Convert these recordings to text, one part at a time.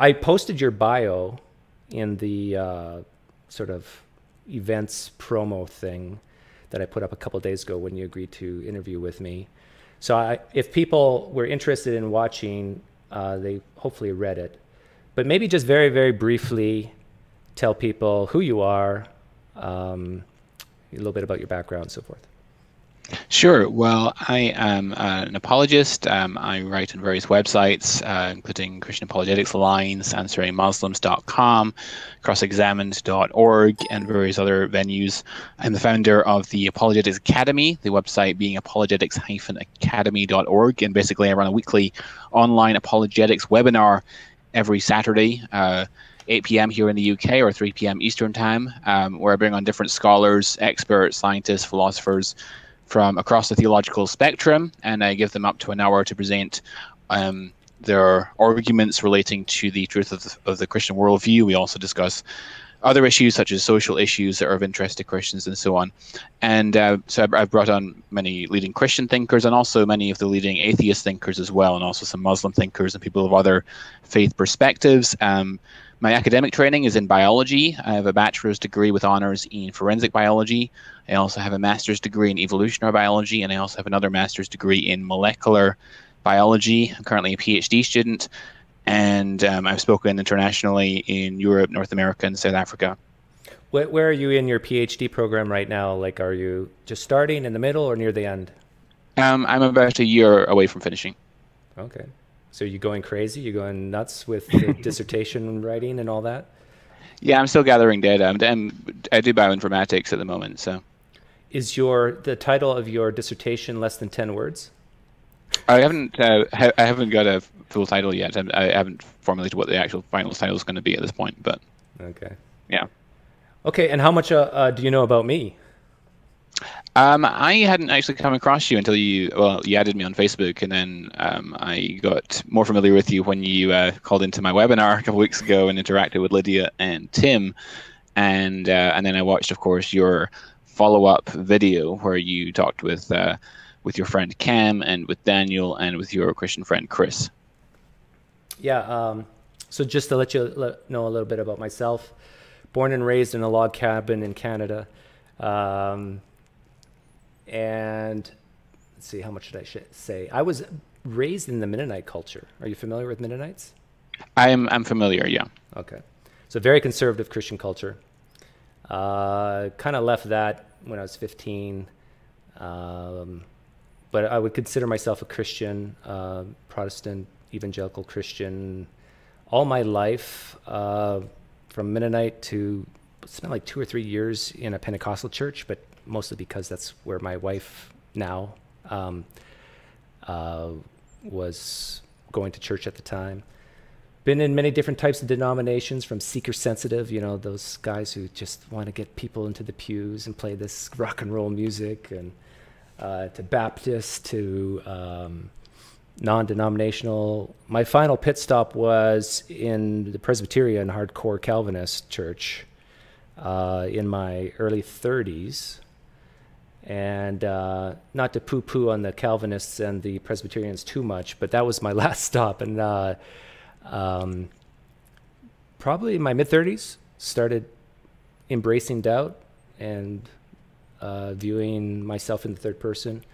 I posted your bio in the uh, sort of events promo thing that I put up a couple days ago when you agreed to interview with me. So I, if people were interested in watching, uh, they hopefully read it. But maybe just very, very briefly tell people who you are, um, a little bit about your background, and so forth. Sure. Well, I am uh, an apologist. Um, I write on various websites, uh, including Christian Apologetics Alliance, AnsweringMuslims.com, CrossExamined.org, and various other venues. I'm the founder of the Apologetics Academy, the website being apologetics-academy.org, and basically I run a weekly online apologetics webinar every Saturday. Uh, 8 p.m. here in the UK or 3 p.m. Eastern Time, um, where I bring on different scholars, experts, scientists, philosophers from across the theological spectrum, and I give them up to an hour to present um, their arguments relating to the truth of the, of the Christian worldview. We also discuss other issues such as social issues that are of interest to Christians and so on. And uh, so I've brought on many leading Christian thinkers and also many of the leading atheist thinkers as well, and also some Muslim thinkers and people of other faith perspectives. Um, my academic training is in biology. I have a bachelor's degree with honors in forensic biology. I also have a master's degree in evolutionary biology, and I also have another master's degree in molecular biology. I'm currently a PhD student, and um, I've spoken internationally in Europe, North America, and South Africa. Where, where are you in your PhD program right now? Like, are you just starting in the middle or near the end? Um, I'm about a year away from finishing. Okay. So you going crazy? You going nuts with the dissertation writing and all that? Yeah, I'm still gathering data. I'm, I'm, i do bioinformatics at the moment. So, is your the title of your dissertation less than ten words? I haven't. Uh, ha- I haven't got a full title yet. I, I haven't formulated what the actual final title is going to be at this point. But okay. Yeah. Okay, and how much uh, uh, do you know about me? Um, I hadn't actually come across you until you well you added me on Facebook, and then um, I got more familiar with you when you uh, called into my webinar a couple weeks ago and interacted with Lydia and Tim, and uh, and then I watched, of course, your follow up video where you talked with uh, with your friend Cam and with Daniel and with your Christian friend Chris. Yeah. Um, so just to let you know a little bit about myself, born and raised in a log cabin in Canada. Um, and let's see, how much did I say? I was raised in the Mennonite culture. Are you familiar with Mennonites? I'm I'm familiar. Yeah. Okay. So very conservative Christian culture. Uh, kind of left that when I was 15. Um, but I would consider myself a Christian, uh, Protestant, evangelical Christian, all my life, uh, from Mennonite to spent like two or three years in a Pentecostal church, but mostly because that's where my wife now um, uh, was going to church at the time. Been in many different types of denominations, from seeker sensitive, you know, those guys who just want to get people into the pews and play this rock and roll music, and uh, to Baptist, to um, non denominational. My final pit stop was in the Presbyterian hardcore Calvinist church uh, in my early 30s and uh, not to poo-poo on the Calvinists and the Presbyterians too much, but that was my last stop. And uh, um, probably in my mid 30s, started embracing doubt and uh, viewing myself in the third person,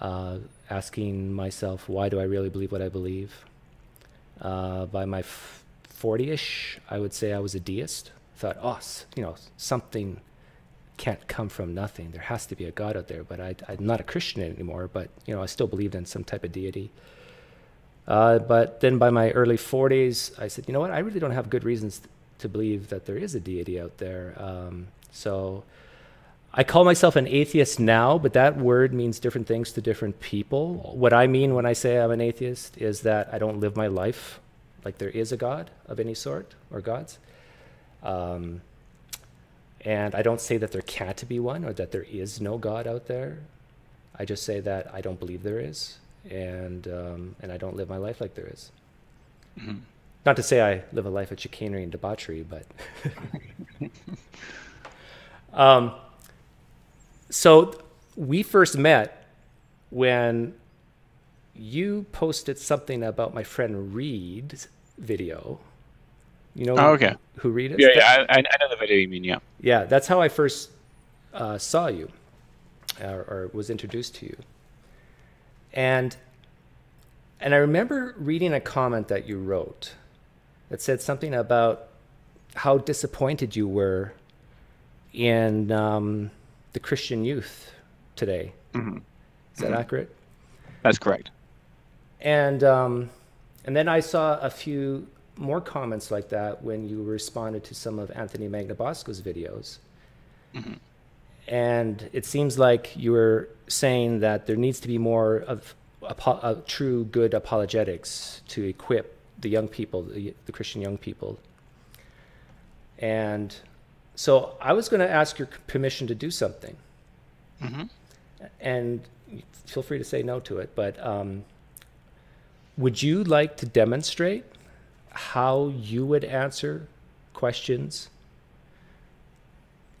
uh, asking myself, why do I really believe what I believe? Uh, by my 40ish, I would say I was a deist. Thought, oh, you know, something can't come from nothing. There has to be a God out there. But I, am not a Christian anymore. But you know, I still believed in some type of deity. Uh, but then by my early 40s, I said, you know what? I really don't have good reasons to believe that there is a deity out there. Um, so I call myself an atheist now, but that word means different things to different people. What I mean when I say I'm an atheist is that I don't live my life like there is a God of any sort or gods. Um, and I don't say that there can't be one or that there is no God out there. I just say that I don't believe there is, and um, and I don't live my life like there is. Mm-hmm. Not to say I live a life of chicanery and debauchery, but. um, so we first met when you posted something about my friend Reed's video You know? Oh, okay. Who read it? Yeah, yeah I, I know the video you mean. Yeah. Yeah, that's how I first uh, saw you, or, or was introduced to you. And and I remember reading a comment that you wrote that said something about how disappointed you were in um, the Christian youth today. Mm-hmm. Is that mm-hmm. accurate? That's correct. And um, and then I saw a few more comments like that when you responded to some of Anthony Magnabosco's videos. Mm-hmm. And it seems like you were saying that there needs to be more of a, a true good apologetics to equip the young people, the, the Christian young people. And so I was going to ask your permission to do something. Mm-hmm. And feel free to say no to it, but um, would you like to demonstrate how you would answer questions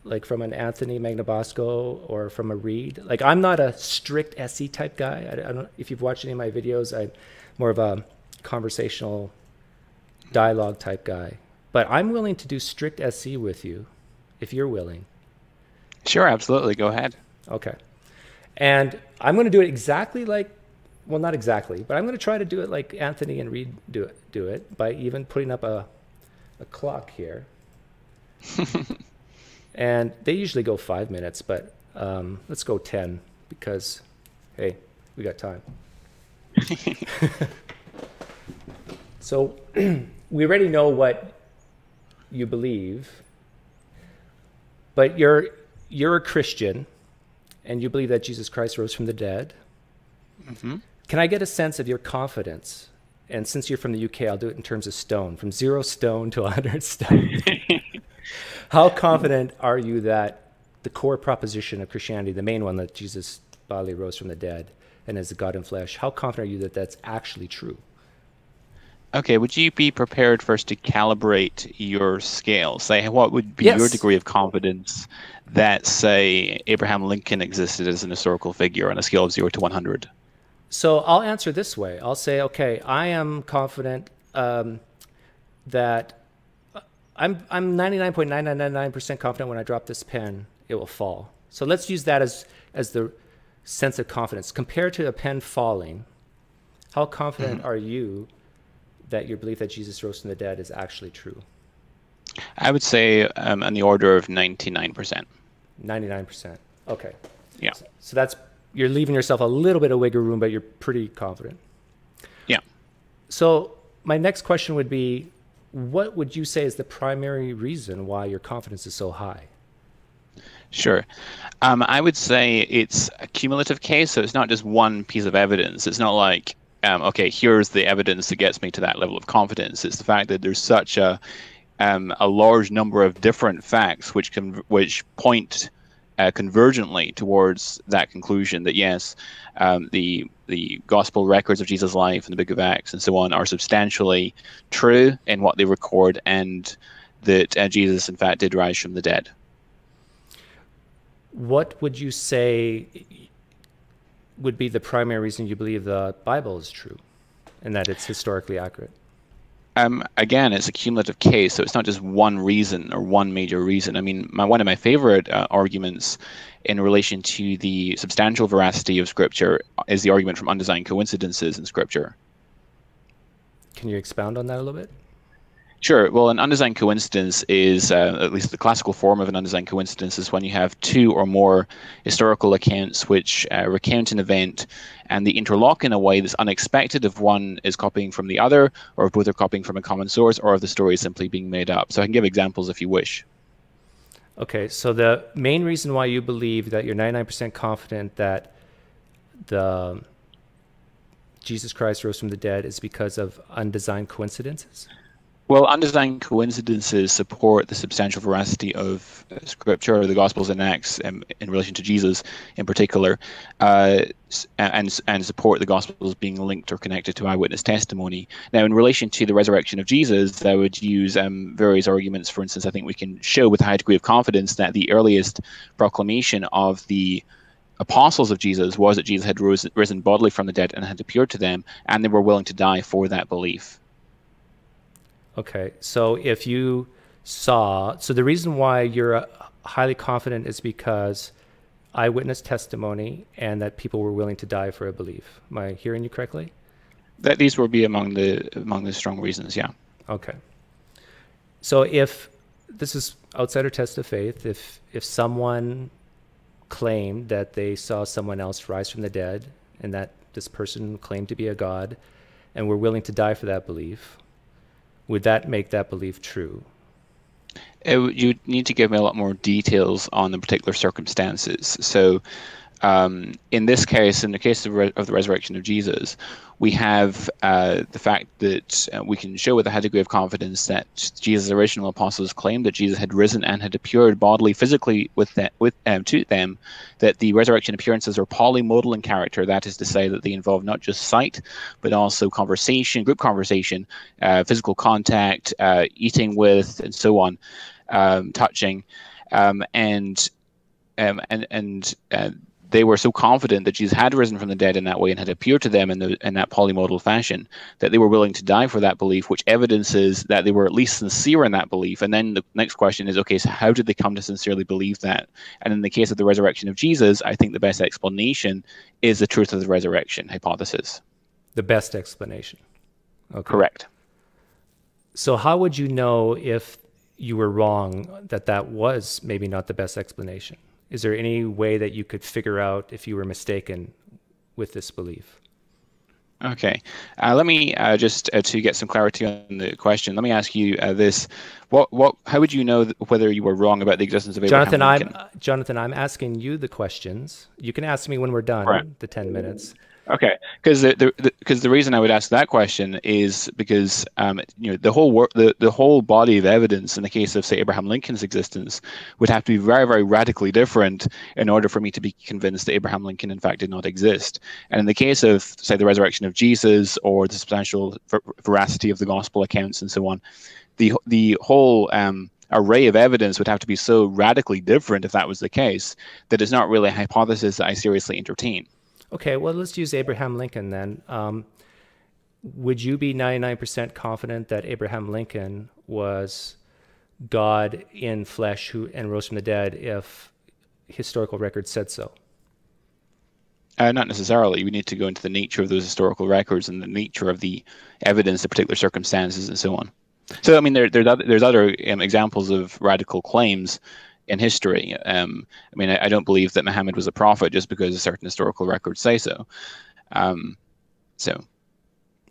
like from an Anthony Magnabosco or from a Reed. Like I'm not a strict SE type guy. I, I, don't if you've watched any of my videos. I'm more of a conversational dialogue type guy. But I'm willing to do strict SE with you if you're willing. Sure, absolutely. Go ahead. Okay. And I'm going to do it exactly like well not exactly, but I'm going to try to do it like Anthony and Reed do it do it by even putting up a a clock here. and they usually go five minutes, but um, let's go 10 because, hey, we got time. so we already know what you believe, but you're, you're a Christian and you believe that Jesus Christ rose from the dead. Mm-hmm. Can I get a sense of your confidence? And since you're from the UK, I'll do it in terms of stone, from zero stone to 100 stone. How confident are you that the core proposition of Christianity, the main one that Jesus bodily rose from the dead and is the God in flesh, how confident are you that that's actually true? Okay, would you be prepared first to calibrate your scale? Say, what would be yes. your degree of confidence that, say, Abraham Lincoln existed as an historical figure on a scale of 0 to 100? So I'll answer this way. I'll say, okay, I am confident um, that I'm I'm 99.9999% confident when I drop this pen, it will fall. So let's use that as as the sense of confidence compared to a pen falling. How confident mm-hmm. are you that your belief that Jesus rose from the dead is actually true? I would say um, in the order of 99%. 99%. Okay. Yeah. So, so that's you're leaving yourself a little bit of wiggle room, but you're pretty confident. Yeah. So my next question would be what would you say is the primary reason why your confidence is so high? Sure. Um, I would say it's a cumulative case, so it's not just one piece of evidence. It's not like, um, okay, here's the evidence that gets me to that level of confidence. It's the fact that there's such a um, a large number of different facts which can which point uh, convergently towards that conclusion that yes, um, the the gospel records of Jesus' life and the Book of Acts and so on are substantially true in what they record, and that uh, Jesus, in fact, did rise from the dead. What would you say would be the primary reason you believe the Bible is true and that it's historically accurate? Um, again, it's a cumulative case, so it's not just one reason or one major reason. I mean, my, one of my favorite uh, arguments in relation to the substantial veracity of Scripture is the argument from undesigned coincidences in Scripture. Can you expound on that a little bit? Sure. Well, an undesigned coincidence is, uh, at least the classical form of an undesigned coincidence, is when you have two or more historical accounts which uh, recount an event and they interlock in a way that's unexpected if one is copying from the other, or if both are copying from a common source, or if the story is simply being made up. So I can give examples if you wish. Okay, so the main reason why you believe that you're 99% confident that the Jesus Christ rose from the dead is because of undesigned coincidences? Well, undesigned coincidences support the substantial veracity of Scripture, the Gospels and Acts, um, in relation to Jesus in particular, uh, and and support the Gospels being linked or connected to eyewitness testimony. Now, in relation to the resurrection of Jesus, I would use um, various arguments. For instance, I think we can show with a high degree of confidence that the earliest proclamation of the apostles of Jesus was that Jesus had rose, risen bodily from the dead and had appeared to them, and they were willing to die for that belief. Okay, so if you saw, so the reason why you're uh, highly confident is because eyewitness testimony and that people were willing to die for a belief. Am I hearing you correctly? That these will be among the among the strong reasons. Yeah. Okay. So if this is outsider test of faith, if if someone claimed that they saw someone else rise from the dead and that this person claimed to be a god and were willing to die for that belief, would that make that belief true? You need to give me a lot more details on the particular circumstances. So, um, in this case, in the case of, re- of, the resurrection of Jesus, we have uh, the fact that uh, we can show with a high degree of confidence that Jesus' original apostles claimed that Jesus had risen and had appeared bodily, physically with, that, with um, to them, that the resurrection appearances are polymodal in character. That is to say, that they involve not just sight, but also conversation, group conversation, uh, physical contact, uh, eating with, and so on, um, touching, um, and um, and and uh, they were so confident that Jesus had risen from the dead in that way and had appeared to them in, the, in that polymodal fashion that they were willing to die for that belief, which evidences that they were at least sincere in that belief. And then the next question is okay, so how did they come to sincerely believe that? And in the case of the resurrection of Jesus, I think the best explanation is the truth of the resurrection hypothesis. The best explanation. Okay. Correct. So, how would you know if you were wrong that that was maybe not the best explanation? Is there any way that you could figure out if you were mistaken with this belief? Okay, uh, let me uh, just uh, to get some clarity on the question. Let me ask you uh, this: What, what, how would you know whether you were wrong about the existence of Abraham Jonathan? Lincoln? I'm Jonathan. I'm asking you the questions. You can ask me when we're done. Right. The ten minutes. Okay, because the because the, the, reason I would ask that question is because um, you know the whole work the, the whole body of evidence in the case of say Abraham Lincoln's existence would have to be very very radically different in order for me to be convinced that Abraham Lincoln in fact did not exist. And in the case of say the resurrection of Jesus or the substantial ver- veracity of the gospel accounts and so on, the the whole um, array of evidence would have to be so radically different if that was the case that it's not really a hypothesis that I seriously entertain. Okay, well, let's use Abraham Lincoln then. Um, would you be 99% confident that Abraham Lincoln was God in flesh who and rose from the dead if historical records said so? Uh, not necessarily. We need to go into the nature of those historical records and the nature of the evidence, the particular circumstances, and so on. So, I mean, there, there's other, there's other um, examples of radical claims in history. Um, I mean, I, I, don't believe that Muhammad was a prophet just because certain historical records say so. Um, so,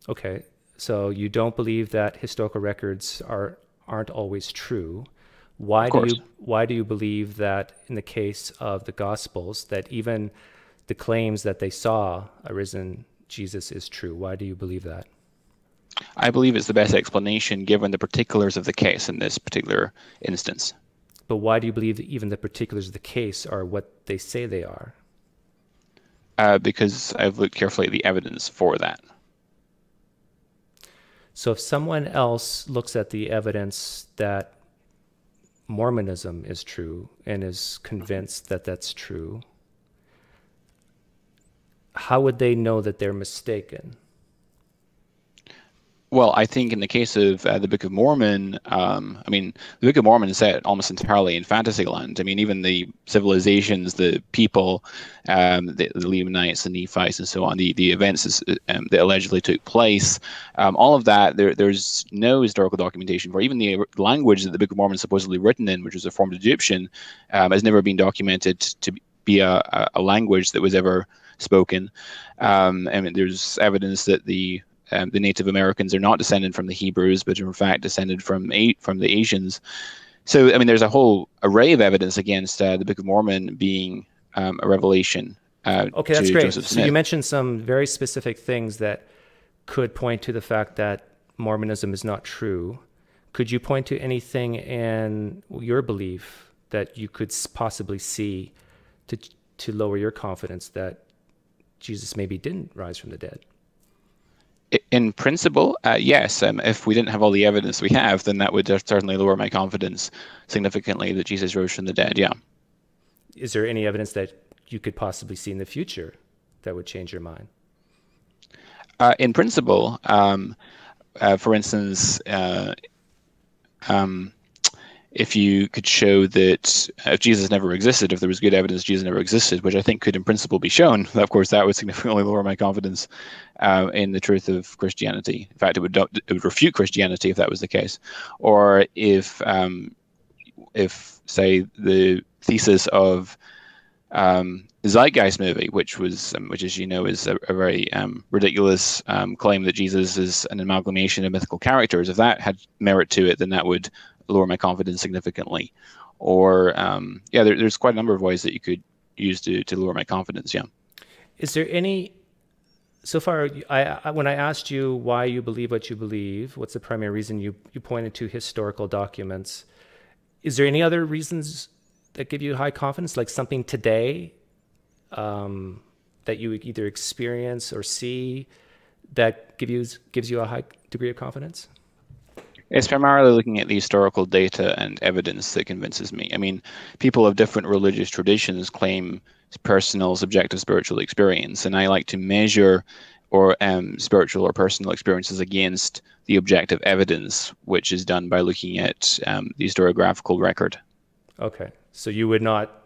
okay, so you don't believe that historical records are aren't always true. Why do you why do you believe that in the case of the Gospels that even the claims that they saw a risen Jesus is true? Why do you believe that? I believe it's the best explanation given the particulars of the case in this particular instance. But why do you believe that even the particulars of the case are what they say they are? Uh, because I've looked carefully at the evidence for that. So if someone else looks at the evidence that Mormonism is true and is convinced that that's true, how would they know that they're mistaken? Well, I think in the case of uh, the Book of Mormon, um, I mean, the Book of Mormon is set almost entirely in Fantasyland. I mean, even the civilizations, the people, um, the, the Lamanites, the Nephites, and so on, the, the events um, that allegedly took place, um, all of that, there, there's no historical documentation for. Even the language that the Book of Mormon is supposedly written in, which was a form of Egyptian, um, has never been documented to be a, a language that was ever spoken. Um, I mean, there's evidence that the um, the Native Americans are not descended from the Hebrews, but are in fact descended from from the Asians. So, I mean, there's a whole array of evidence against uh, the Book of Mormon being um, a revelation. Uh, okay, that's great. So you mentioned some very specific things that could point to the fact that Mormonism is not true. Could you point to anything in your belief that you could possibly see to to lower your confidence that Jesus maybe didn't rise from the dead? In principle, uh, yes. Um, if we didn't have all the evidence we have, then that would certainly lower my confidence significantly that Jesus rose from the dead. Yeah. Is there any evidence that you could possibly see in the future that would change your mind? Uh, in principle, um, uh, for instance, uh, um, if you could show that if Jesus never existed, if there was good evidence Jesus never existed, which I think could in principle be shown, of course that would significantly lower my confidence uh, in the truth of Christianity. In fact, it would it would refute Christianity if that was the case, or if um, if say the thesis of um, Zeitgeist movie, which was, um, which as you know, is a, a very um, ridiculous um, claim that Jesus is an amalgamation of mythical characters. If that had merit to it, then that would lower my confidence significantly. Or um, yeah, there, there's quite a number of ways that you could use to to lower my confidence. Yeah. Is there any? So far, I, I, when I asked you why you believe what you believe, what's the primary reason you you pointed to historical documents. Is there any other reasons that give you high confidence, like something today um, that you either experience or see that give you gives you a high degree of confidence? It's primarily looking at the historical data and evidence that convinces me. I mean, people of different religious traditions claim personal, subjective spiritual experience, and I like to measure or um, spiritual or personal experiences against the objective evidence, which is done by looking at um, the historiographical record. Okay, so you would not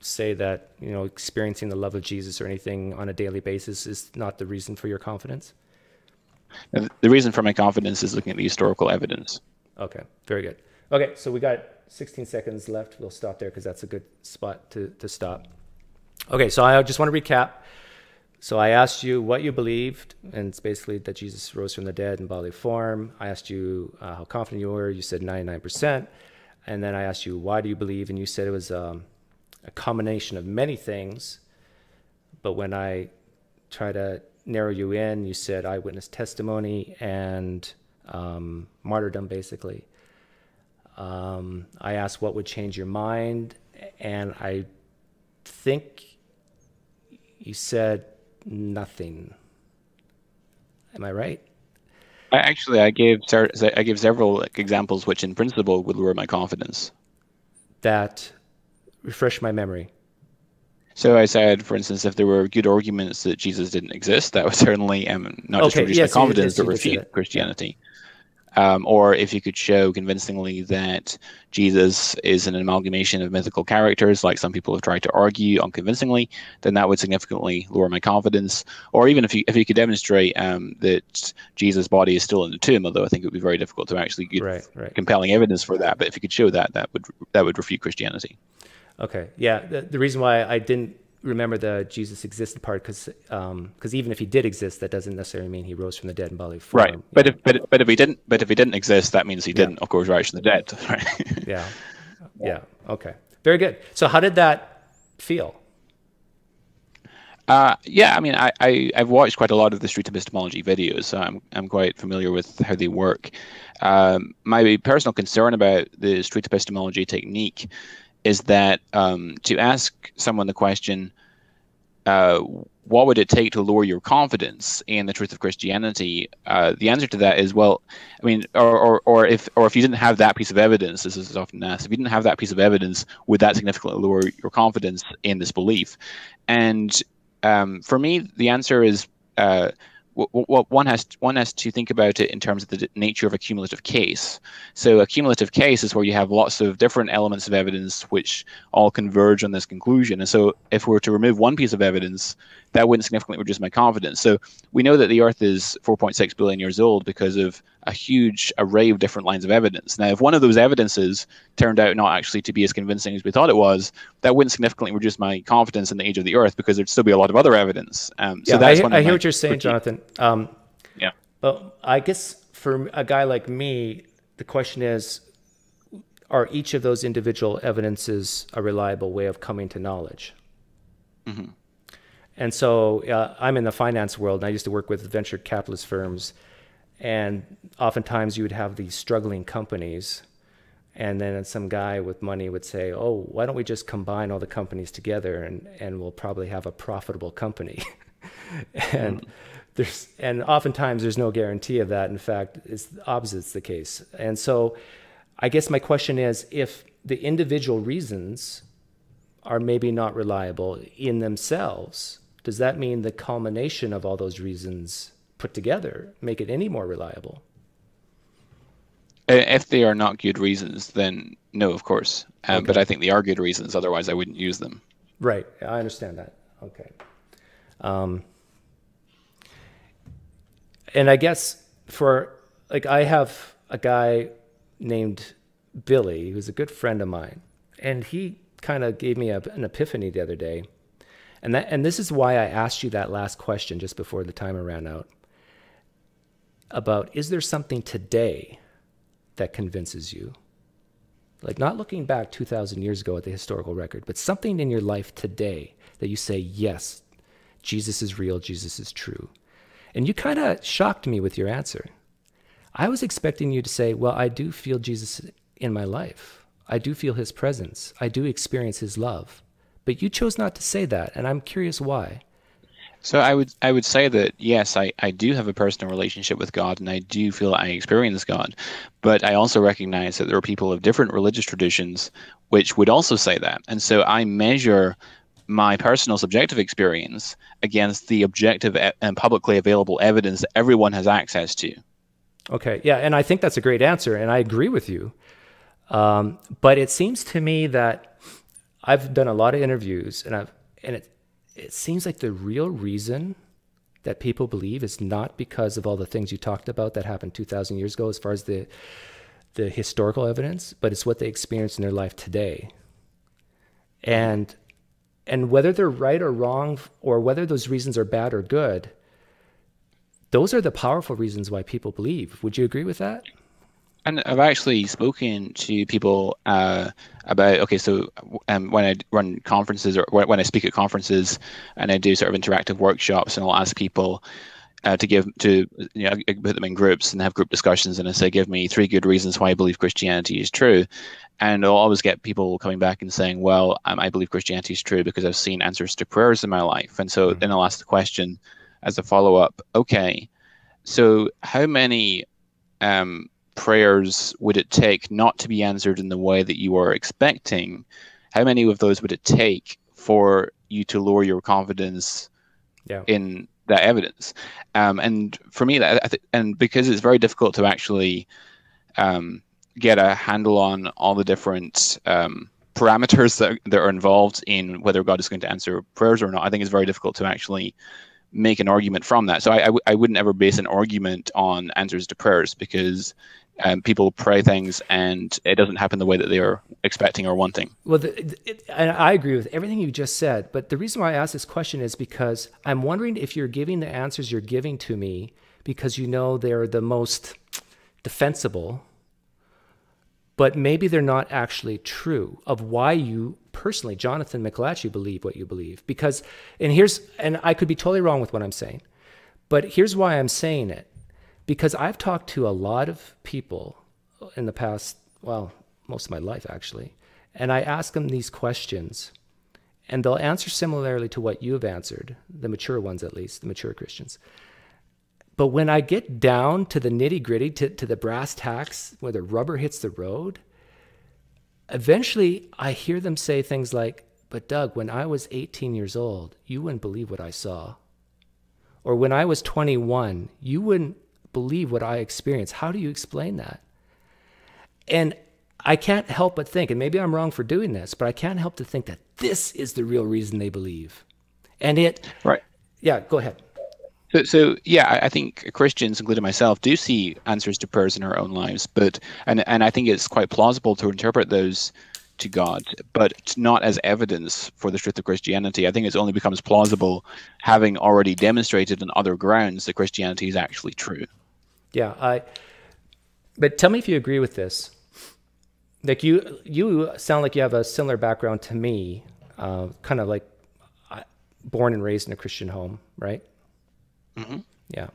say that you know experiencing the love of Jesus or anything on a daily basis is not the reason for your confidence. The reason for my confidence is looking at the historical evidence. Okay, very good. Okay, so we got 16 seconds left. We'll stop there because that's a good spot to, to stop. Okay, so I just want to recap. So I asked you what you believed, and it's basically that Jesus rose from the dead in bodily form. I asked you uh, how confident you were. You said 99%. And then I asked you, why do you believe? And you said it was um, a combination of many things. But when I try to narrow you in. You said eyewitness testimony and um, martyrdom, basically. Um, I asked what would change your mind, and I think you said nothing. Am I right? I actually I gave I gave several examples which in principle would lower my confidence. That refresh my memory. So I said, for instance, if there were good arguments that Jesus didn't exist, that would certainly um, not okay, just reduce yes, my confidence, but refute Christianity. Um, or if you could show convincingly that Jesus is an amalgamation of mythical characters, like some people have tried to argue unconvincingly, then that would significantly lower my confidence. Or even if you if you could demonstrate um, that Jesus' body is still in the tomb, although I think it would be very difficult to actually get right, right. compelling evidence for that. But if you could show that, that would that would refute Christianity. Okay, yeah. The, the reason why I didn't remember the Jesus existed part because because um, even if he did exist, that doesn't necessarily mean he rose from the dead in bodily form. Right, but if but, but if he didn't but if he didn't exist, that means he didn't, of course, rise from the dead. Right? yeah, yeah. Okay, very good. So how did that feel? Uh, yeah, I mean, I, I have watched quite a lot of the street epistemology videos, so I'm I'm quite familiar with how they work. Um, my personal concern about the street epistemology technique is that um, to ask someone the question, uh, what would it take to lower your confidence in the truth of Christianity? Uh, the answer to that is, well, I mean, or, or, or if or if you didn't have that piece of evidence, this is often asked, if you didn't have that piece of evidence, would that significantly lower your confidence in this belief? And um, for me, the answer is uh, what one has one has to think about it in terms of the nature of a cumulative case. So a cumulative case is where you have lots of different elements of evidence which all converge on this conclusion. And so if we were to remove one piece of evidence, that wouldn't significantly reduce my confidence. So we know that the Earth is 4.6 billion years old because of a huge array of different lines of evidence. Now, if one of those evidences turned out not actually to be as convincing as we thought it was, that wouldn't significantly reduce my confidence in the age of the Earth because there'd still be a lot of other evidence. Um, yeah, so that's I, I hear what you're saying, Jonathan. Um, yeah. But I guess for a guy like me, the question is, are each of those individual evidences a reliable way of coming to knowledge? Mm-hmm. And so uh, I'm in the finance world, and I used to work with venture capitalist firms. And oftentimes you would have these struggling companies, and then some guy with money would say, "Oh, why don't we just combine all the companies together, and and we'll probably have a profitable company." and mm. there's and oftentimes there's no guarantee of that. In fact, it's the opposite's the case. And so, I guess my question is, if the individual reasons are maybe not reliable in themselves does that mean the culmination of all those reasons put together make it any more reliable? If they are not good reasons, then no, of course. Um, okay. But I think they are good reasons. Otherwise, I wouldn't use them. Right. I understand that. Okay. Um, and I guess for like I have a guy named Billy who's a good friend of mine, and he kind of gave me a, an epiphany the other day. And that and this is why I asked you that last question just before the timer ran out about is there something today that convinces you? Like not looking back 2000 years ago at the historical record, but something in your life today that you say, "Yes, Jesus is real, Jesus is true." And you kind of shocked me with your answer. I was expecting you to say, "Well, I do feel Jesus in my life. I do feel his presence. I do experience his love." But you chose not to say that, and I'm curious why. So I would I would say that yes, I, I do have a personal relationship with God and I do feel I experience God. But I also recognize that there are people of different religious traditions which would also say that. And so I measure my personal subjective experience against the objective and publicly available evidence that everyone has access to. Okay, yeah, and I think that's a great answer, and I agree with you. Um, but it seems to me that I've done a lot of interviews, and I've and it it seems like the real reason that people believe is not because of all the things you talked about that happened 2000 years ago as far as the the historical evidence but it's what they experience in their life today. And and whether they're right or wrong or whether those reasons are bad or good those are the powerful reasons why people believe. Would you agree with that and I've actually spoken to people uh, about okay, so um, when I run conferences or when I speak at conferences and I do sort of interactive workshops, and I'll ask people uh, to give to you know I put them in groups and have group discussions, and I say, give me three good reasons why I believe Christianity is true, and I'll always get people coming back and saying, well, um, I believe Christianity is true because I've seen answers to prayers in my life, and so mm-hmm. then I'll ask the question as a follow up, okay, so how many um, prayers would it take not to be answered in the way that you are expecting? How many of those would it take for you to lower your confidence yeah. in that evidence? Um, and for me, that th- and because it's very difficult to actually um, get a handle on all the different um, parameters that, that are involved in whether God is going to answer prayers or not, I think it's very difficult to actually make an argument from that. So I I, w- I wouldn't ever base an argument on answers to prayers because um, people pray things and it doesn't happen the way that they are expecting or wanting. Well, the, it, I agree with everything you just said. But the reason why I ask this question is because I'm wondering if you're giving the answers you're giving to me because you know they're the most defensible, but maybe they're not actually true of why you personally, Jonathan McLatchie, believe what you believe. Because, and here's, and I could be totally wrong with what I'm saying, but here's why I'm saying it because I've talked to a lot of people in the past, well, most of my life actually, and I ask them these questions, and they'll answer similarly to what you've answered, the mature ones at least, the mature Christians. But when I get down to the nitty gritty, to, to the brass tacks, where the rubber hits the road, eventually I hear them say things like, But Doug, when I was 18 years old, you wouldn't believe what I saw. Or when I was 21, you wouldn't believe what I experienced. How do you explain that? And I can't help but think, and maybe I'm wrong for doing this, but I can't help to think that this is the real reason they believe. And it, right? Yeah, go ahead. So, so yeah, I think Christians, including myself, do see answers to prayers in our own lives, but and and I think it's quite plausible to interpret those to God, but not as evidence for the truth of Christianity. I think it only becomes plausible having already demonstrated on other grounds that Christianity is actually true. Yeah, I. But tell me if you agree with this. Like you, you sound like you have a similar background to me, uh, kind of like born and raised in a Christian home, right? Mm-hmm. Yeah,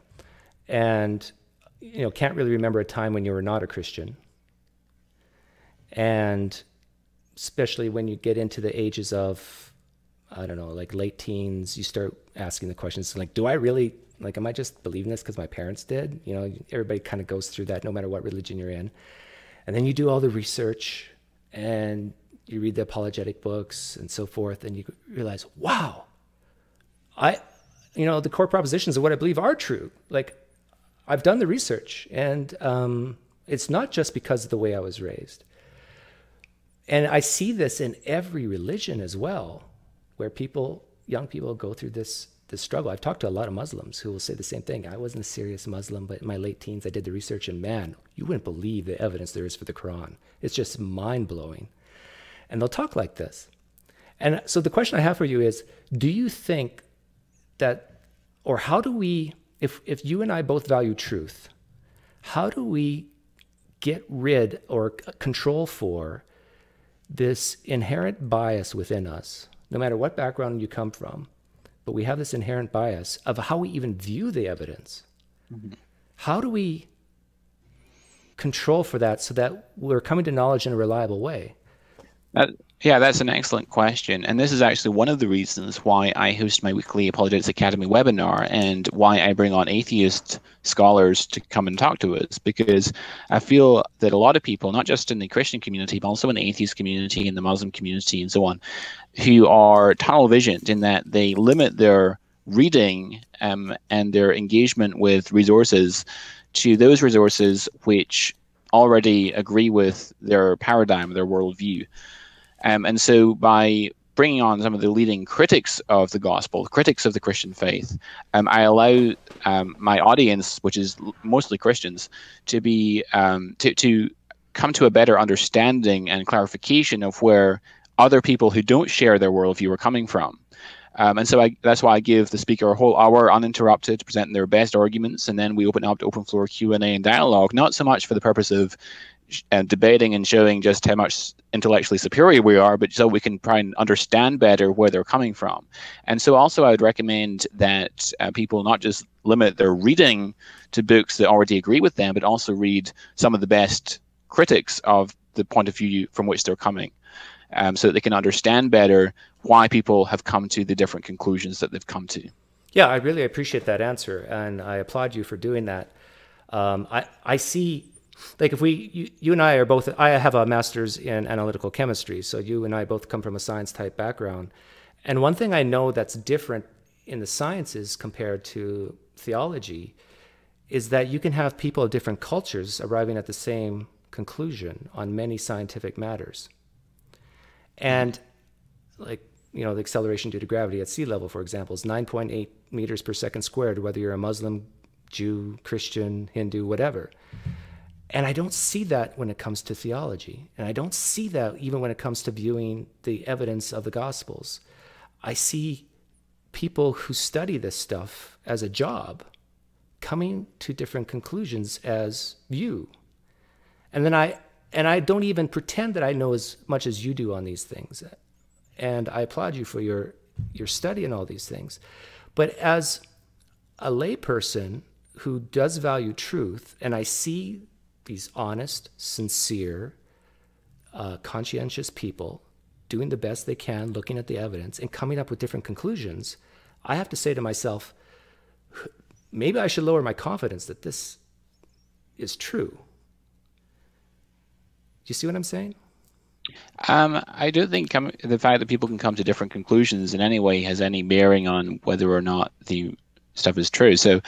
and you know can't really remember a time when you were not a Christian. And especially when you get into the ages of, I don't know, like late teens, you start asking the questions like, do I really like, am I just believing this because my parents did? You know, everybody kind of goes through that no matter what religion you're in. And then you do all the research and you read the apologetic books and so forth, and you realize, wow, I, you know, the core propositions of what I believe are true. Like, I've done the research, and um, It's not just because of the way I was raised. And I see this in every religion as well, where people, young people, go through this this struggle. I've talked to a lot of Muslims who will say the same thing. I wasn't a serious Muslim, but in my late teens, I did the research, and man, you wouldn't believe the evidence there is for the Quran. It's just mind blowing. And they'll talk like this. And so the question I have for you is do you think that, or how do we, if, if you and I both value truth, how do we get rid or control for this inherent bias within us, no matter what background you come from? But we have this inherent bias of how we even view the evidence. Mm-hmm. How do we control for that so that we're coming to knowledge in a reliable way? That, yeah, that's an excellent question. And this is actually one of the reasons why I host my weekly Apologetics Academy webinar and why I bring on atheist scholars to come and talk to us. Because I feel that a lot of people, not just in the Christian community, but also in the atheist community, in the Muslim community, and so on, who are tunnel visioned in that they limit their reading um, and their engagement with resources to those resources which already agree with their paradigm, their worldview. Um, and so by bringing on some of the leading critics of the gospel, critics of the Christian faith, um, I allow um, my audience, which is mostly Christians, to be um, to to come to a better understanding and clarification of where other people who don't share their worldview are coming from. Um, and so I, that's why I give the speaker a whole hour uninterrupted, presenting their best arguments, and then we open up to open floor Q and A and dialogue. Not so much for the purpose of uh, debating and showing just how much intellectually superior we are, but so we can try and understand better where they're coming from. And so, also, I would recommend that uh, people not just limit their reading to books that already agree with them, but also read some of the best critics of the point of view from which they're coming, um, so that they can understand better why people have come to the different conclusions that they've come to. Yeah, I really appreciate that answer, and I applaud you for doing that. Um, I, I see like if we you, you, and i are both i have a master's in analytical chemistry so you and i both come from a science type background. And one thing i know that's different in the sciences compared to theology is that you can have people of different cultures arriving at the same conclusion on many scientific matters. And like you know the acceleration due to gravity at sea level for example is 9.8 meters per second squared whether you're a muslim jew christian hindu whatever and I don't see that when it comes to theology. And I don't see that even when it comes to viewing the evidence of the Gospels. I see people who study this stuff as a job coming to different conclusions as you. And then I and I don't even pretend that I know as much as you do on these things. And I applaud you for your your study and all these things. But as a layperson who does value truth and I see these honest, sincere, uh, conscientious people doing the best they can, looking at the evidence, and coming up with different conclusions, I have to say to myself, maybe I should lower my confidence that this is true. Do you see what I'm saying? Um, I don't think the fact that people can come to different conclusions in any way has any bearing on whether or not the stuff is true. So,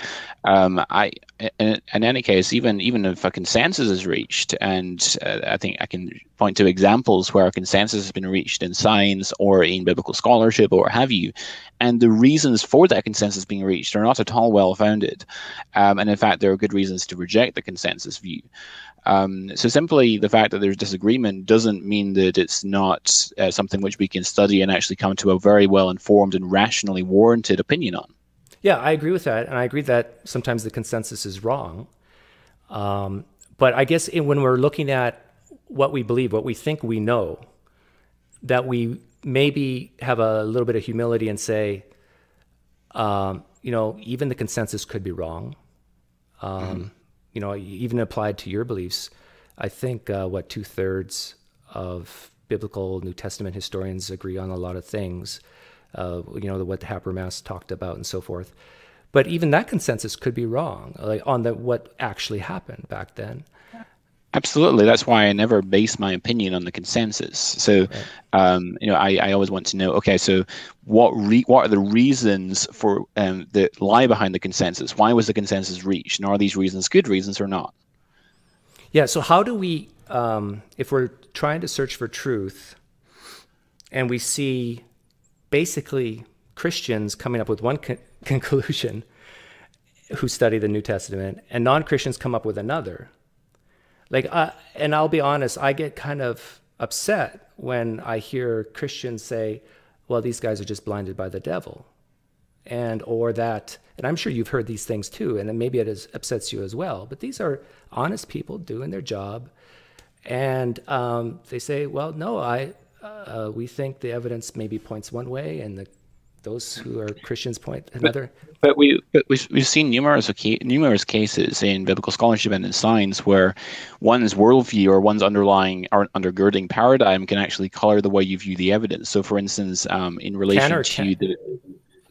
um, I in, in, any case, even even if a consensus is reached, and uh, I think I can point to examples where a consensus has been reached in science or in biblical scholarship or have you, and the reasons for that consensus being reached are not at all well founded, um, and in fact there are good reasons to reject the consensus view. Um, so simply the fact that there's disagreement doesn't mean that it's not uh, something which we can study and actually come to a very well informed and rationally warranted opinion on. Yeah, I agree with that, and I agree that sometimes the consensus is wrong. Um, but I guess in, when we're looking at what we believe, what we think we know, that we maybe have a little bit of humility and say, um, you know, even the consensus could be wrong. Um, mm-hmm. You know, even applied to your beliefs, I think uh, what two thirds of biblical New Testament historians agree on a lot of things uh, you know, what the, what Habermas talked about and so forth. But even that consensus could be wrong, like on the what actually happened back then. Absolutely. That's why I never base my opinion on the consensus. So, right. um, you know, I, I always want to know. Okay, so what re- what are the reasons for um, that lie behind the consensus? Why was the consensus reached? And are these reasons good reasons or not? Yeah. So how do we, um, if we're trying to search for truth, and we see basically Christians coming up with one con- conclusion who study the New Testament, and non-Christians come up with another. Like, uh, and I'll be honest, I get kind of upset when I hear Christians say, "Well, these guys are just blinded by the devil," and or that, and I'm sure you've heard these things too, and maybe it is, upsets you as well. But these are honest people doing their job, and um, they say, "Well, no, I, uh, we think the evidence maybe points one way, and the those who are Christians point another. But, but we but we've, we've seen numerous numerous cases in biblical scholarship and in science where one's worldview or one's underlying or undergirding paradigm can actually color the way you view the evidence. So, for instance, um, in relation to can. the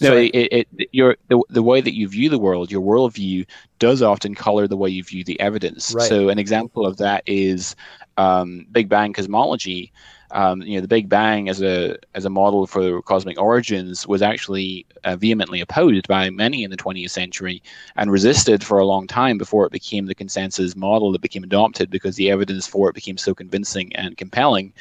no, it, it, it, your the, the way that you view the world, your worldview does often color the way you view the evidence. Right. So, an example of that is um, Big Bang cosmology um, you know, the Big Bang as a as a model for cosmic origins was actually uh, vehemently opposed by many in the 20th century and resisted for a long time before it became the consensus model that became adopted because the evidence for it became so convincing and compelling.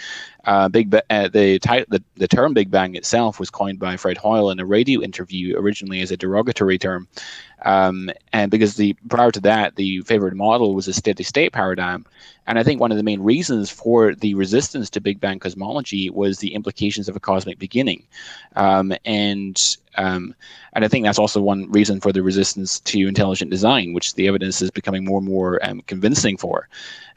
Uh, Big ba- uh, the, the the term Big Bang itself was coined by Fred Hoyle in a radio interview originally as a derogatory term, um, and because the prior to that the favored model was a steady state paradigm and I think one of the main reasons for the resistance to Big Bang cosmology was the implications of a cosmic beginning. Um, and um, and I think that's also one reason for the resistance to intelligent design, which the evidence is becoming more and more um, convincing for.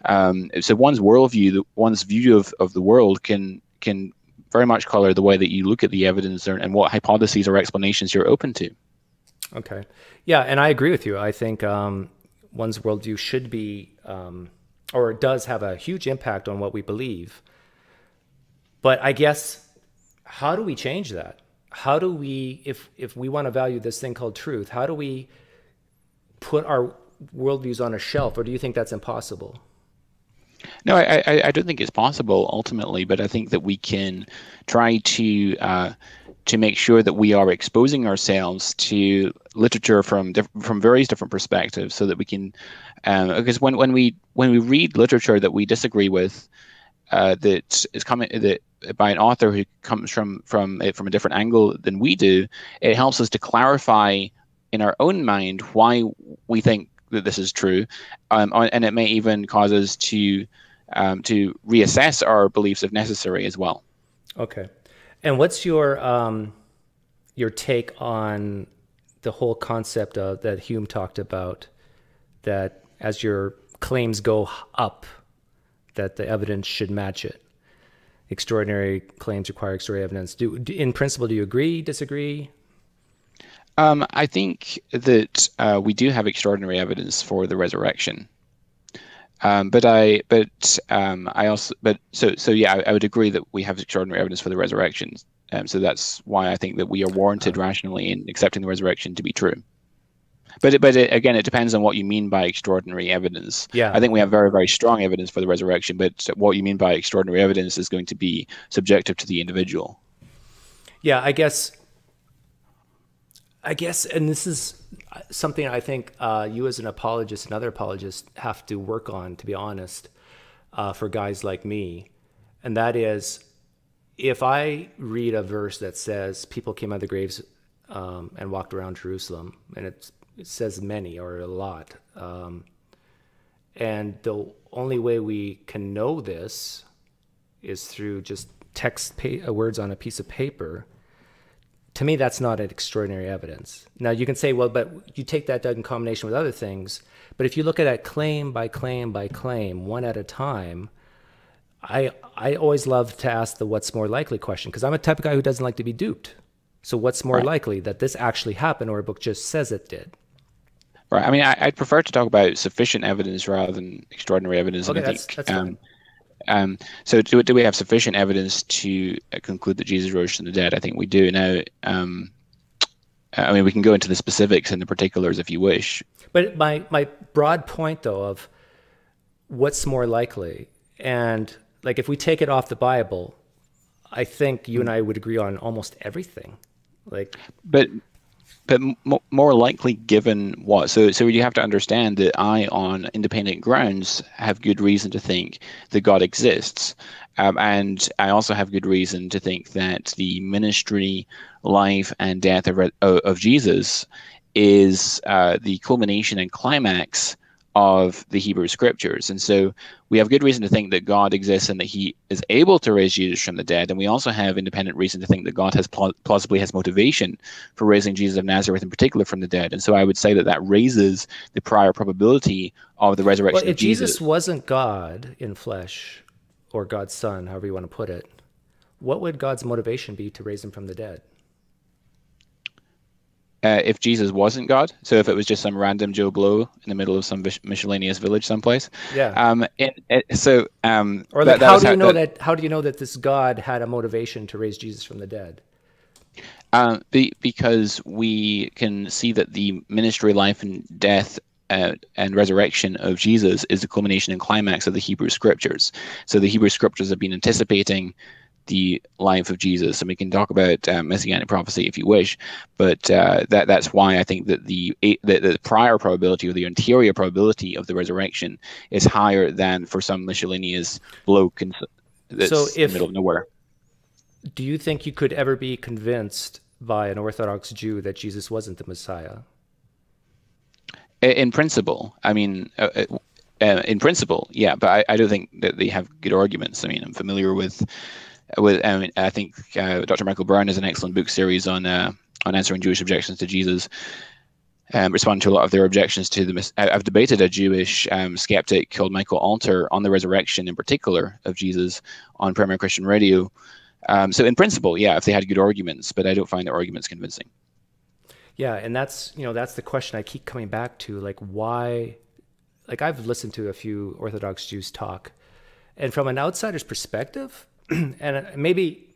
Um, so one's worldview, one's view of, of the world can can very much color the way that you look at the evidence and what hypotheses or explanations you're open to. Okay. Yeah, and I agree with you. I think um, one's worldview should be um, or does have a huge impact on what we believe. But I guess how do we change that? How do we, if if we want to value this thing called truth, how do we put our worldviews on a shelf, or do you think that's impossible? No, I, I, I don't think it's possible ultimately, but I think that we can try to uh, to make sure that we are exposing ourselves to literature from diff- from various different perspectives, so that we can, um, because when, when we when we read literature that we disagree with, uh, that is coming that by an author who comes from from from a different angle than we do, it helps us to clarify in our own mind why we think that this is true, um, and it may even cause us to um, to reassess our beliefs if necessary as well. Okay. And what's your um, your take on the whole concept of, that Hume talked about that as your claims go up, that the evidence should match it? Extraordinary claims require extraordinary evidence. Do, in principle, do you agree? Disagree? Um, I think that uh, we do have extraordinary evidence for the resurrection. Um, but I, but um, I also, but so so yeah, I, I, would agree that we have extraordinary evidence for the resurrection. Um, so that's why I think that we are warranted rationally in accepting the resurrection to be true. But but it, again, it depends on what you mean by extraordinary evidence. Yeah, I think we have very very strong evidence for the resurrection, but what you mean by extraordinary evidence is going to be subjective to the individual. Yeah, I guess I guess, and this is something I think uh, you as an apologist and other apologists have to work on, to be honest, uh, for guys like me. And that is, if I read a verse that says people came out of the graves um, and walked around Jerusalem, and it says many or a lot, um, and the only way we can know this is through just text pa- words on a piece of paper to me, that's not an extraordinary evidence. Now, you can say, well, but you take that in combination with other things. But if you look at that claim by claim by claim, one at a time, I, I always love to ask the what's more likely question because I'm a type of guy who doesn't like to be duped. So, what's more right. likely that this actually happened or a book just says it did? Right. I mean, I, would prefer to talk about sufficient evidence rather than extraordinary evidence. Okay, that's, think, that's um, um, so do, do we have sufficient evidence to uh, conclude that Jesus rose from the dead? I think we do. Now, um, I mean, we can go into the specifics and the particulars if you wish. But my, my broad point, though, of what's more likely, and like if we take it off the Bible, I think you and I would agree on almost everything. Like, but but more likely given what? So so you have to understand that i on independent grounds have good reason to think that god exists. Um, and i also have good reason to think that the ministry life and death of, of jesus is uh, the culmination and climax of the Hebrew scriptures. And so we have good reason to think that God exists and that he is able to raise Jesus from the dead. And we also have independent reason to think that God has plausibly has motivation for raising Jesus of Nazareth in particular from the dead. And so I would say that that raises the prior probability of the resurrection well, if Jesus. Jesus wasn't God in flesh or God's son, however you want to put it, what would God's motivation be to raise him from the dead? Uh, if Jesus wasn't God. So if it was just some random Joe Blow in the middle of some miscellaneous village someplace. Yeah. Um. It, it, so um. Or like, that, that how do you know that, that, How do you know that this God had a motivation to raise Jesus from the dead? Um. Be, because we can see that the ministry, life, and death uh, and resurrection of Jesus is the culmination and climax of the Hebrew Scriptures. So the Hebrew Scriptures have been anticipating the life of Jesus, and we can talk about uh, messianic prophecy if you wish. But uh, that that's why I think that the, the, the prior probability or the anterior probability of the resurrection is higher than for some miscellaneous bloke in, that's so if, in the middle of nowhere. Do you think you could ever be convinced by an Orthodox Jew that Jesus wasn't the Messiah? In principle, I mean. Uh, uh, uh, in principle, yeah, but I, I don't think that they have good arguments. I mean, I'm familiar with with I, mean, I think uh, Dr. Michael Brown has an excellent book series on uh, on answering Jewish objections to Jesus. Um, responding to a lot of their objections to the. I've debated a Jewish um, skeptic called Michael Alter on the resurrection, in particular, of Jesus on Premier Christian Radio. Um, so, in principle, yeah, if they had good arguments, but I don't find the arguments convincing. Yeah, and that's you know that's the question I keep coming back to, like why, like I've listened to a few Orthodox Jews talk, and from an outsider's perspective, and uh, maybe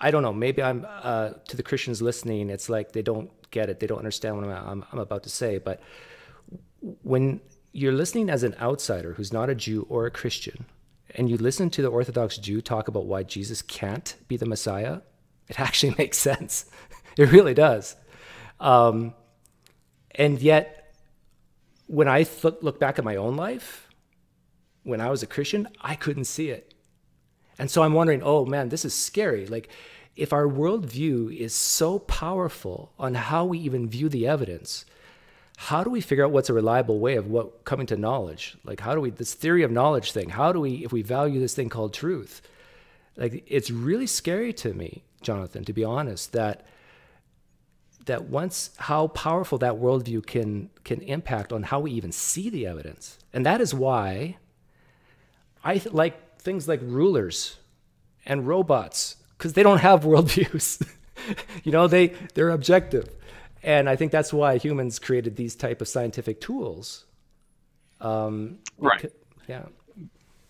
I don't know. Maybe I'm uh, to the Christians listening. It's like they don't get it. They don't understand what I'm, I'm, about to say. But when you're listening as an outsider who's not a Jew or a Christian, and you listen to the Orthodox Jew talk about why Jesus can't be the Messiah, it actually makes sense. it really does. Um, and yet, when I th- look back at my own life, when I was a Christian, I couldn't see it. And so I'm wondering, oh man, this is scary. Like, if our worldview is so powerful on how we even view the evidence, how do we figure out what's a reliable way of what coming to knowledge? Like, how do we this theory of knowledge thing? How do we, if we value this thing called truth? Like, it's really scary to me, Jonathan, to be honest, that that once how powerful that worldview can can impact on how we even see the evidence, and that is why I like things like rulers and robots because they don't have worldviews. you know, they they're objective, and I think that's why humans created these type of scientific tools. Um, right. Because, yeah.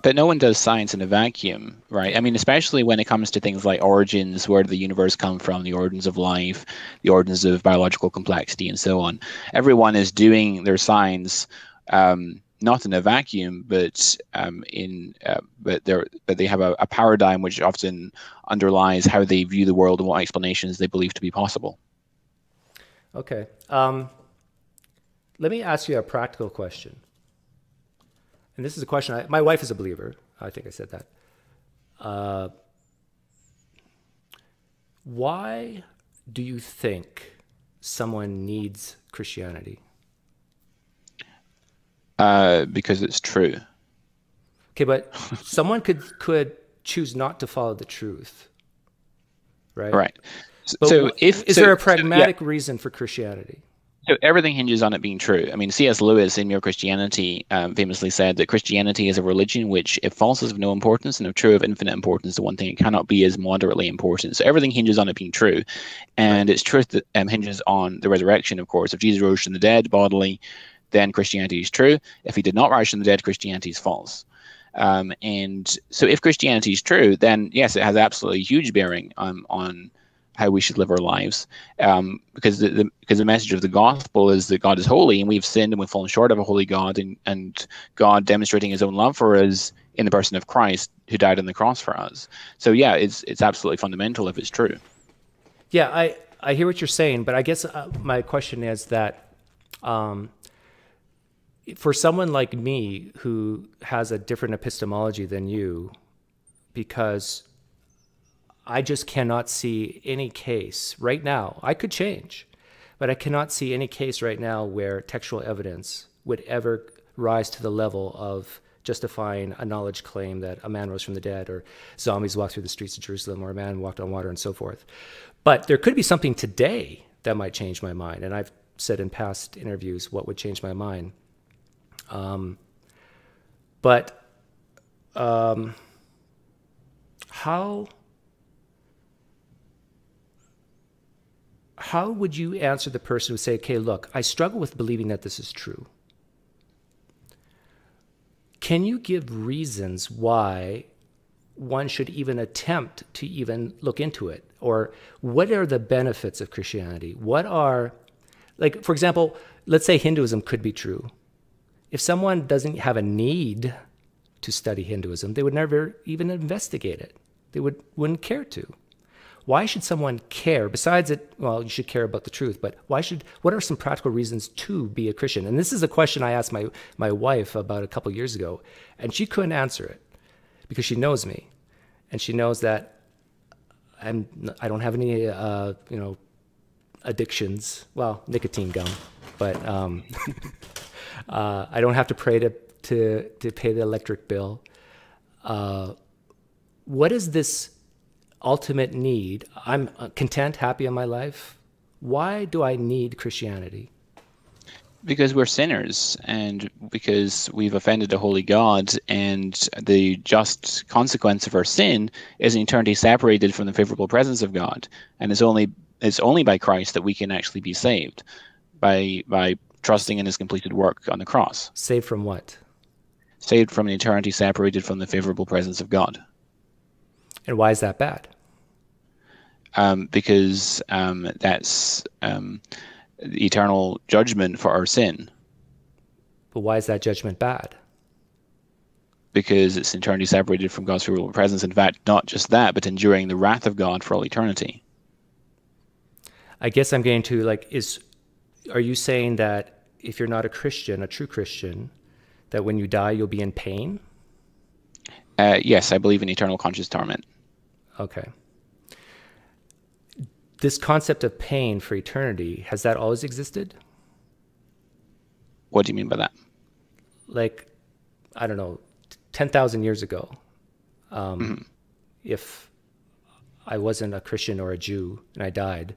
But no one does science in a vacuum, right? I mean, especially when it comes to things like origins, where did the universe come from, the origins of life, the origins of biological complexity, and so on. Everyone is doing their science um, not in a vacuum, but um, in uh, but they but they have a, a, paradigm which often underlies how they view the world and what explanations they believe to be possible. Okay, um, let me ask you a practical question, and this is a question. I, my wife is a believer. I think I said that. Uh, why do you think someone needs Christianity? Uh, because it's true. Okay, but someone could could choose not to follow the truth, right? Right. But so, if is so, there a pragmatic so, yeah. reason for Christianity? So everything hinges on it being true. I mean, C.S. Lewis in Mere Christianity um, famously said that Christianity is a religion which, if false, is of no importance, and if true, of infinite importance. The one thing it cannot be is moderately important. So everything hinges on it being true, and its truth that um, hinges on the resurrection. Of course, if Jesus rose from the dead bodily, then Christianity is true. If he did not rise from the dead, Christianity is false. Um, and so, if Christianity is true, then yes, it has absolutely huge bearing um, on how we should live our lives. Um, because the, the, because the message of the gospel is that God is holy, and we've sinned and we've fallen short of a holy God, and and God demonstrating His own love for us in the person of Christ, who died on the cross for us. So yeah, it's it's absolutely fundamental if it's true. Yeah, I I hear what you're saying, but I guess uh, my question is that um, for someone like me who has a different epistemology than you, because I just cannot see any case right now. I could change, but I cannot see any case right now where textual evidence would ever rise to the level of justifying a knowledge claim that a man rose from the dead or zombies walked through the streets of Jerusalem or a man walked on water and so forth. But there could be something today that might change my mind. And I've said in past interviews what would change my mind. Um, but um, how how would you answer the person who say, "Okay, look, I struggle with believing that this is true. Can you give reasons why one should even attempt to even look into it? Or what are the benefits of Christianity? What are, like, for example, let's say Hinduism could be true. If someone doesn't have a need to study Hinduism, they would never even investigate it. They would, wouldn't care to. Why should someone care? Besides it, well, you should care about the truth, but why should, what are some practical reasons to be a Christian? And this is a question I asked my, my wife about a couple years ago, and she couldn't answer it because she knows me. And she knows that I'm, I don't have any, uh, you know, addictions. Well, nicotine gum, but um, uh, I don't have to pray to, to, to pay the electric bill. Uh, what is this ultimate need? I'm uh, content, happy in my life. Why do I need Christianity? Because we're sinners and because we've offended a holy God, and the just consequence of our sin is an eternity separated from the favorable presence of God. And it's only it's only by Christ that we can actually be saved, by by trusting in His completed work on the cross. Saved from what? Saved from an eternity separated from the favorable presence of God. And why is that bad? Um, because um, that's um, eternal judgment for our sin. But why is that judgment bad? Because it's eternity separated from God's favorable presence. In fact, not just that, but enduring the wrath of God for all eternity. I guess I'm getting to like, is are you saying that if you're not a Christian, a true Christian, that when you die you'll be in pain? Uh, yes, I believe in eternal conscious torment. Okay. This concept of pain for eternity, has that always existed? What do you mean by that? Like, I don't know, 10,000 years ago, um, mm-hmm. if I wasn't a Christian or a Jew and I died,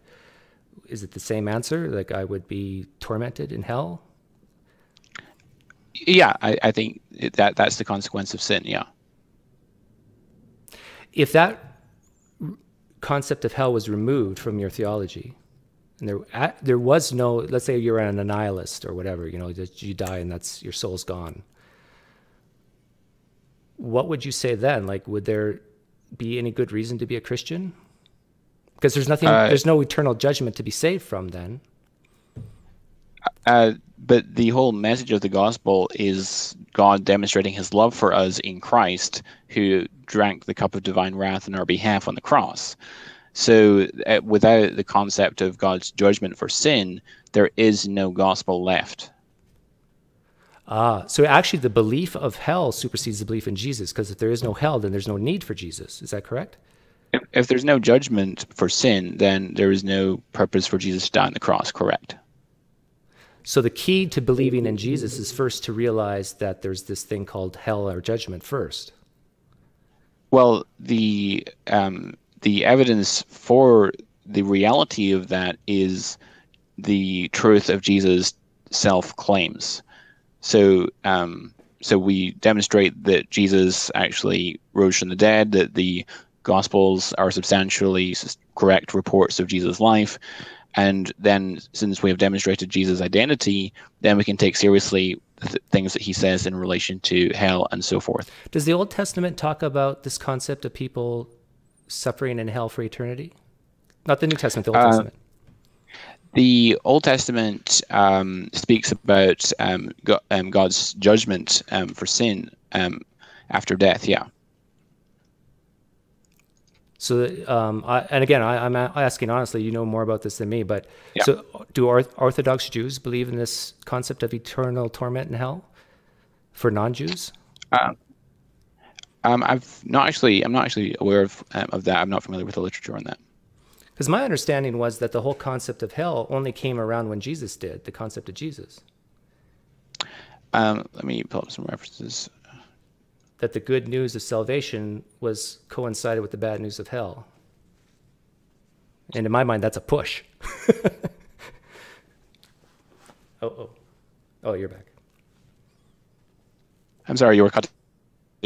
is it the same answer? Like, I would be tormented in hell? Yeah, I, I think that that's the consequence of sin, yeah. If that concept of hell was removed from your theology. And there, there was no, let's say you're an nihilist or whatever, you know, you die and that's your soul's gone. What would you say then? Like, would there be any good reason to be a Christian? Because there's nothing, uh, there's no eternal judgment to be saved from then. Uh, but the whole message of the gospel is God demonstrating his love for us in Christ, who drank the cup of divine wrath on our behalf on the cross. So, uh, without the concept of God's judgment for sin, there is no gospel left. Ah, so actually, the belief of hell supersedes the belief in Jesus, because if there is no hell, then there's no need for Jesus. Is that correct? If, if there's no judgment for sin, then there is no purpose for Jesus to die on the cross. Correct. So the key to believing in Jesus is first to realize that there's this thing called hell or judgment first. Well, the um, the evidence for the reality of that is the truth of Jesus' self claims. So, um, so we demonstrate that Jesus actually rose from the dead, that the Gospels are substantially correct reports of Jesus' life, and then, since we have demonstrated Jesus' identity, then we can take seriously th- things that he says in relation to hell and so forth. Does the Old Testament talk about this concept of people suffering in hell for eternity? Not the New Testament, the Old uh, Testament. The Old Testament um, speaks about um, um, God's judgment um, for sin um, after death, yeah. So, um, I, and again, I, am asking honestly. You know more about this than me, but yeah. so do Orthodox Jews believe in this concept of eternal torment in hell for non-Jews? Um, um, I've not actually. I'm not actually aware of um, of that. I'm not familiar with the literature on that. Because my understanding was that the whole concept of hell only came around when Jesus did the concept of Jesus. Um, let me pull up some references that the good news of salvation was coincided with the bad news of hell. And in my mind, that's a push. oh, oh. Oh, you're back. I'm sorry, you were cutting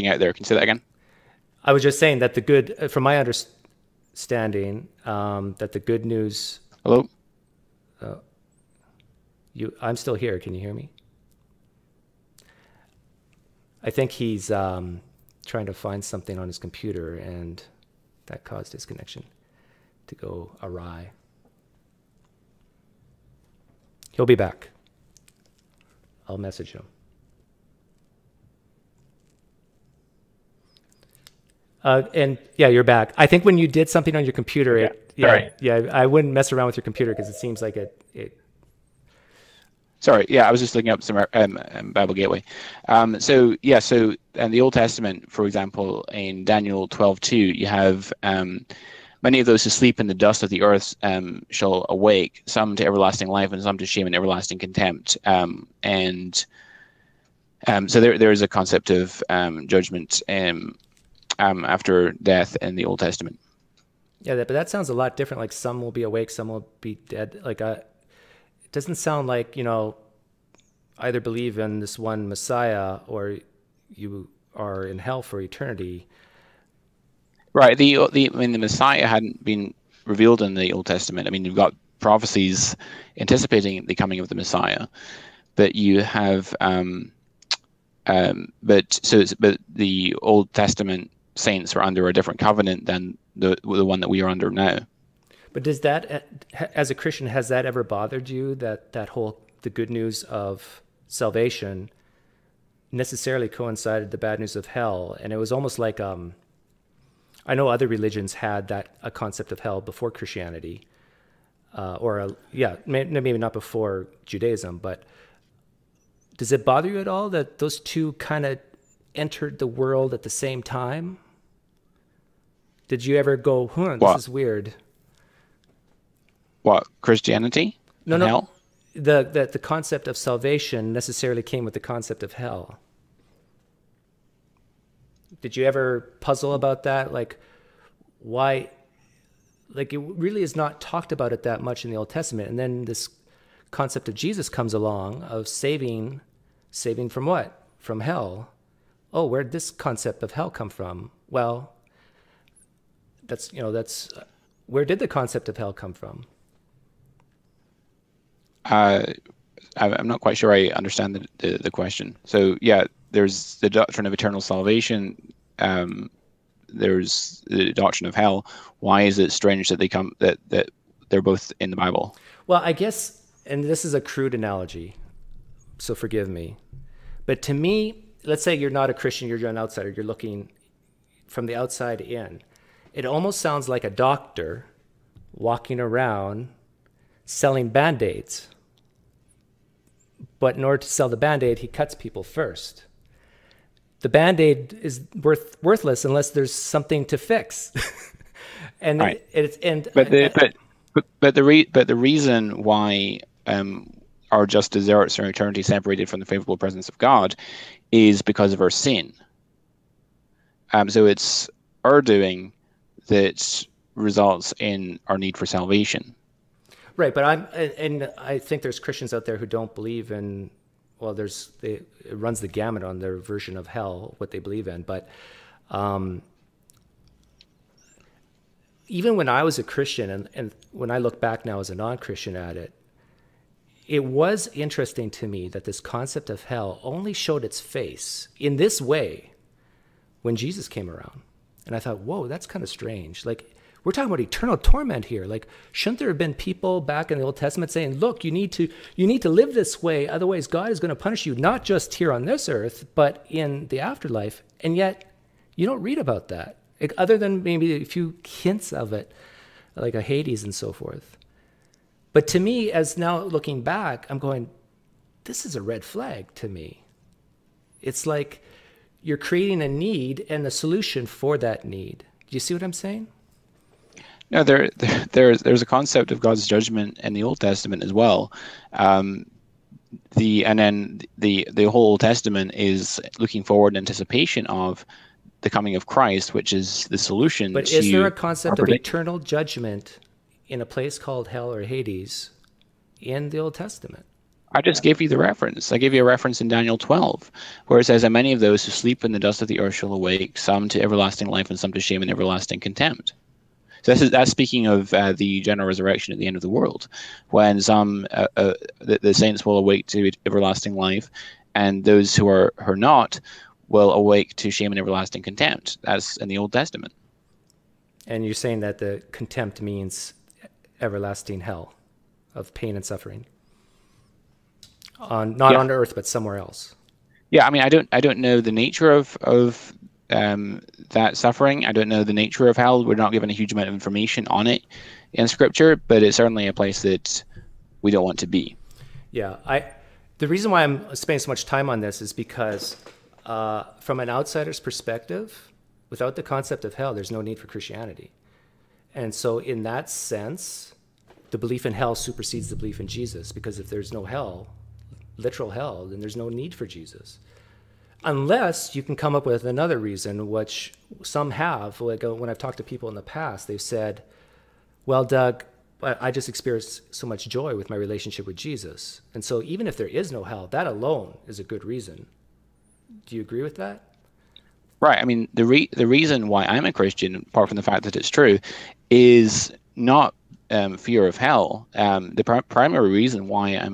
out there. Can you say that again? I was just saying that the good, from my understanding, um, that the good news. Hello. Uh, you, I'm still here. Can you hear me? I think he's um, trying to find something on his computer, and that caused his connection to go awry. He'll be back. I'll message him. Uh, and yeah, you're back. I think when you did something on your computer, yeah, it, yeah, yeah, I wouldn't mess around with your computer because it seems like it, it Sorry, yeah, I was just looking up some um, um, Bible Gateway. Um, so yeah, so in the Old Testament, for example, in Daniel twelve two, you have um, many of those who sleep in the dust of the earth um, shall awake, some to everlasting life and some to shame and everlasting contempt. Um, and so there there is a concept of judgment after death in the Old Testament. Yeah, but that sounds a lot different. Like some will be awake, some will be dead. Like a uh, doesn't sound like you know either believe in this one Messiah or you are in hell for eternity. Right. The the I mean the Messiah hadn't been revealed in the Old Testament. I mean you've got prophecies anticipating the coming of the Messiah, but you have um, um, but so it's but the Old Testament saints were under a different covenant than the the one that we are under now. But does that, as a Christian, has that ever bothered you that that whole the good news of salvation necessarily coincided the bad news of hell, and it was almost like um, I know other religions had that a concept of hell before Christianity, uh, or a, yeah, maybe not before Judaism, but does it bother you at all that those two kind of entered the world at the same time? Did you ever go, huh, this is weird? What Christianity? No, no. Hell? The, the the concept of salvation necessarily came with the concept of hell. Did you ever puzzle about that? Like, why? Like, it really is not talked about it that much in the Old Testament, and then this concept of Jesus comes along of saving, saving from what? From hell. Oh, where'd this concept of hell come from? Well, that's you know that's where did the concept of hell come from? Uh, I'm not quite sure I understand the, the, the, question. So yeah, there's the doctrine of eternal salvation. Um, there's the doctrine of hell. Why is it strange that they come that that they're both in the Bible? Well, I guess, and this is a crude analogy, so forgive me, but to me, let's say you're not a Christian, you're an outsider, you're looking from the outside in. It almost sounds like a doctor walking around selling band aids but in order to sell the band aid, he cuts people first. The band aid is worth worthless unless there's something to fix. and right. it's and but the, but, but but the re, but the reason why um, our just deserts our eternity separated from the favorable presence of God is because of our sin. Um, so it's our doing that results in our need for salvation. Right, but I'm and I think there's Christians out there who don't believe in well, there's they, it runs the gamut on their version of hell, what they believe in. But um, even when I was a Christian, and, and when I look back now as a non-Christian at it, it was interesting to me that this concept of hell only showed its face in this way when Jesus came around. And I thought, whoa, that's kind of strange. Like we're talking about eternal torment here. Like, shouldn't there have been people back in the Old Testament saying, "Look, you need to you need to live this way, otherwise God is going to punish you not just here on this earth, but in the afterlife." And yet, you don't read about that. Like, other than maybe a few hints of it, like a Hades and so forth. But to me, as now looking back, I'm going, this is a red flag to me. It's like you're creating a need and the solution for that need. Do you see what I'm saying? No, there, there there's there's a concept of God's judgment in the Old Testament as well. Um, the and then the the whole Old Testament is looking forward in anticipation of the coming of Christ, which is the solution. But is there a concept of eternal judgment in a place called hell or Hades in the Old Testament? I just gave you the reference. I gave you a reference in Daniel 12, where it says, And many of those who sleep in the dust of the earth shall awake, some to everlasting life and some to shame and everlasting contempt. So that's, that's speaking of uh, the general resurrection at the end of the world, when some uh, uh, the, the, saints will awake to everlasting life, and those who are, who are not will awake to shame and everlasting contempt. That's in the Old Testament. And you're saying that the contempt means everlasting hell of pain and suffering on not yeah. on earth but somewhere else. Yeah, I mean, I don't, I don't know the nature of of um, that suffering. I don't know the nature of hell. We're not given a huge amount of information on it in Scripture, but it's certainly a place that we don't want to be. Yeah, I. The reason why I'm spending so much time on this is because, uh, from an outsider's perspective, without the concept of hell, there's no need for Christianity, and so in that sense, the belief in hell supersedes the belief in Jesus because if there's no hell, literal hell, then there's no need for Jesus unless you can come up with another reason, which some have. Like uh, when I've talked to people in the past, they've said, "Well, Doug, I just experienced so much joy with my relationship with Jesus, and so even if there is no hell, that alone is a good reason." Do you agree with that? Right. I mean, the re- the reason why I'm a Christian, apart from the fact that it's true, is not um, fear of hell. Um, the pr- primary reason why I'm a